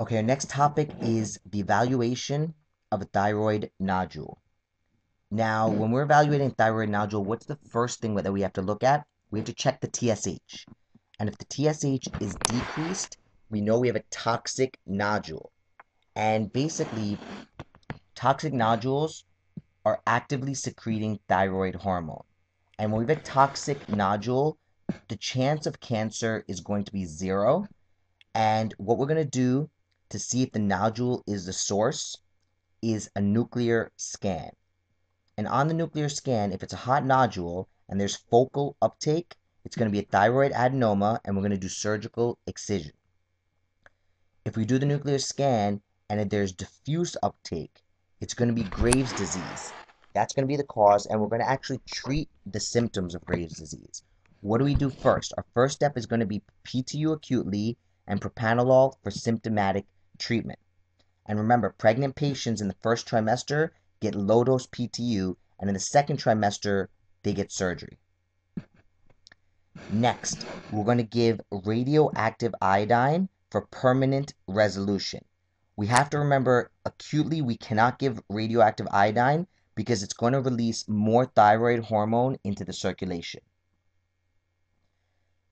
Okay, our next topic is the evaluation of a thyroid nodule. Now, when we're evaluating thyroid nodule, what's the first thing that we have to look at? We have to check the TSH. And if the TSH is decreased, we know we have a toxic nodule. And basically, toxic nodules are actively secreting thyroid hormone. And when we have a toxic nodule, the chance of cancer is going to be zero. And what we're going to do to see if the nodule is the source is a nuclear scan. And on the nuclear scan, if it's a hot nodule and there's focal uptake, it's going to be a thyroid adenoma and we're going to do surgical excision. If we do the nuclear scan and there's diffuse uptake, it's going to be Graves' disease. That's going to be the cause, and we're going to actually treat the symptoms of Graves' disease. What do we do first? Our first step is going to be PTU acutely and propranolol for symptomatic treatment. And remember, pregnant patients in the first trimester get low dose PTU, and in the second trimester, they get surgery. Next, we're going to give radioactive iodine for permanent resolution. We have to remember acutely we cannot give radioactive iodine because it's going to release more thyroid hormone into the circulation.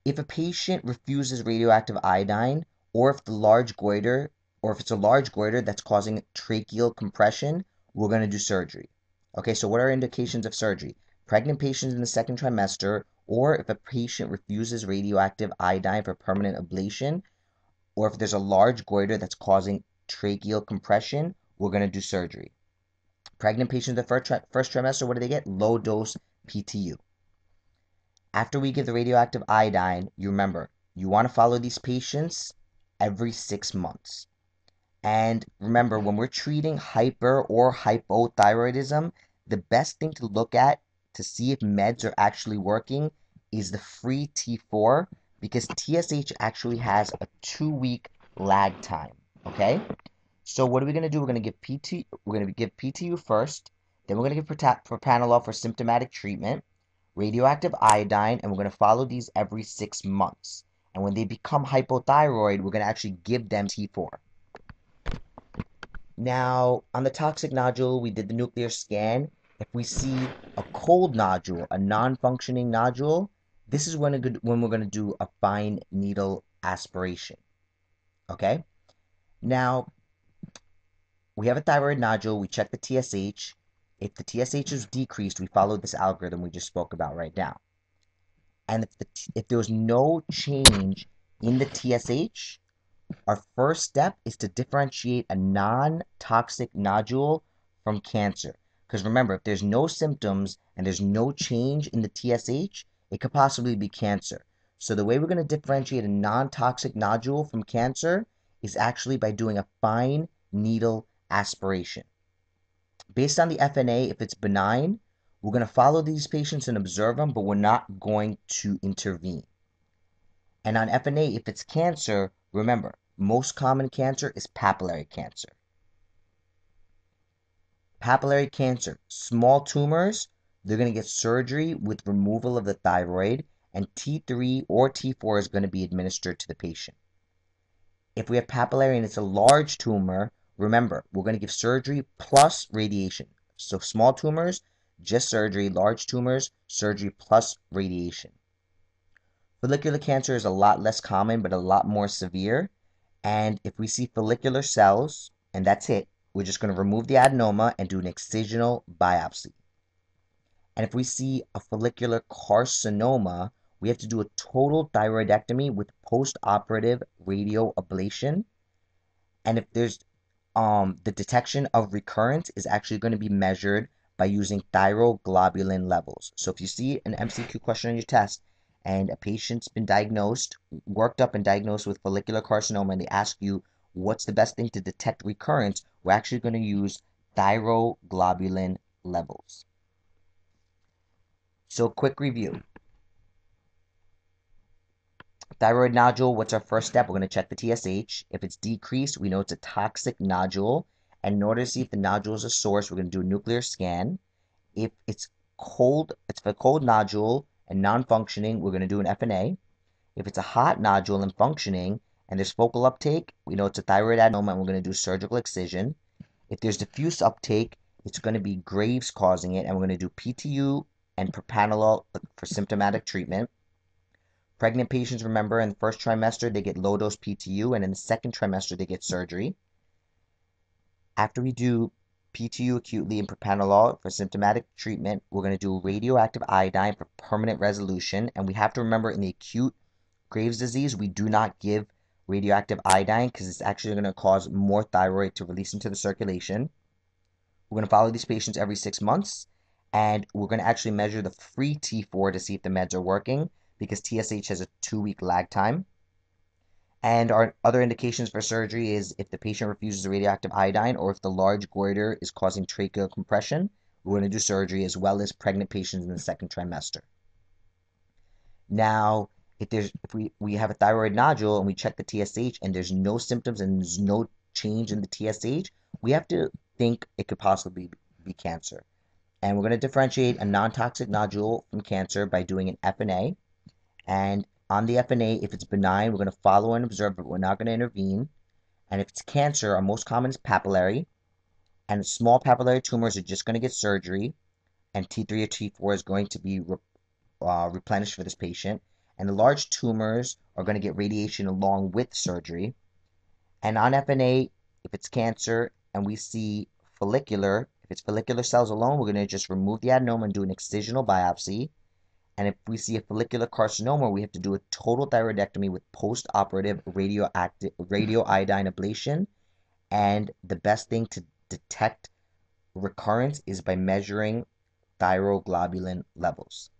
If a patient refuses radioactive iodine, or if the large goiter, or if it's a large goiter that's causing tracheal compression, we're going to do surgery. Okay, so what are indications of surgery? Pregnant patients in the second trimester, or if a patient refuses radioactive iodine for permanent ablation, or if there's a large goiter that's causing tracheal compression, we're going to do surgery. Pregnant patients the first, tri first trimester, what do they get? Low dose PTU. After we give the radioactive iodine, you remember, you want to follow these patients every six months. And remember, when we're treating hyper or hypothyroidism, the best thing to look at to see if meds are actually working is the free T4 because TSH actually has a two week lag time. Okay? So what are we going to do? We're going to give PT, we're going to give PTU first, then we're going to give propranolol for symptomatic treatment, radioactive iodine, and we're going to follow these every six months. And when they become hypothyroid, we're going to actually give them T4. Now, on the toxic nodule, we did the nuclear scan. If we see a cold nodule, a non-functioning nodule, this is when, when we're going to do a fine needle aspiration. Okay? Now, we have a thyroid nodule, we check the TSH. If the TSH is decreased, we follow this algorithm we just spoke about right now. And if, the, if there was no change in the TSH, our first step is to differentiate a non-toxic nodule from cancer. Because remember, if there's no symptoms and there's no change in the TSH, it could possibly be cancer. So the way we're going to differentiate a non-toxic nodule from cancer is actually by doing a fine needle aspiration. Based on the FNA, if it's benign, we're going to follow these patients and observe them, but we're not going to intervene. And on FNA, if it's cancer, remember, most common cancer is papillary cancer. Papillary cancer, small tumors, they're going to get surgery with removal of the thyroid, and T3 or T4 is going to be administered to the patient. If we have papillary and it's a large tumor, remember, we're going to give surgery plus radiation. So small tumors, just surgery, large tumors, surgery plus radiation. Follicular cancer is a lot less common, but a lot more severe. And if we see follicular cells, and that's it, we're just going to remove the adenoma and do an excisional biopsy. And if we see a follicular carcinoma, we have to do a total thyroidectomy with post-operative radio ablation. And if there's um, the detection of recurrence is actually going to be measured by using thyroglobulin levels. So if you see an MCQ question on your test and a patient's been diagnosed, worked up and diagnosed with follicular carcinoma, and they ask you what's the best thing to detect recurrence, we're actually going to use thyroglobulin levels. So, quick review. Thyroid nodule, what's our first step? We're going to check the TSH. If it's decreased, we know it's a toxic nodule. And in order to see if the nodule is a source, we're going to do a nuclear scan. If it's cold, it's a cold nodule, and non-functioning, we're going to do an FNA. If it's a hot nodule and functioning, and there's focal uptake, we know it's a thyroid adenoma and we're going to do surgical excision. If there's diffuse uptake, it's going to be Graves causing it, and we're going to do PTU and propranolol for symptomatic treatment. Pregnant patients, remember, in the first trimester, they get low dose PTU, and in the second trimester, they get surgery. After we do PTU acutely and propranolol for symptomatic treatment, we're going to do radioactive iodine for permanent resolution. And we have to remember in the acute Graves' disease, we do not give radioactive iodine because it's actually going to cause more thyroid to release into the circulation. We're going to follow these patients every six months and we're going to actually measure the free T4 to see if the meds are working because TSH has a two week lag time. And our other indications for surgery is if the patient refuses radioactive iodine or if the large goiter is causing tracheal compression, we're going to do surgery as well as pregnant patients in the second trimester. Now, if there's if we, we have a thyroid nodule and we check the TSH and there's no symptoms and there's no change in the TSH, we have to think it could possibly be cancer. And we're going to differentiate a non-toxic nodule from cancer by doing an FNA. And on the FNA, if it's benign, we're going to follow and observe, but we're not going to intervene. And if it's cancer, our most common is papillary. And small papillary tumors are just going to get surgery. And T3 or T4 is going to be re uh, replenished for this patient. And the large tumors are going to get radiation along with surgery. And on FNA, if it's cancer, and we see follicular, if it's follicular cells alone, we're going to just remove the adenoma and do an excisional biopsy. And if we see a follicular carcinoma, we have to do a total thyroidectomy with post-operative radioactive radioiodine ablation. And the best thing to detect recurrence is by measuring thyroglobulin levels.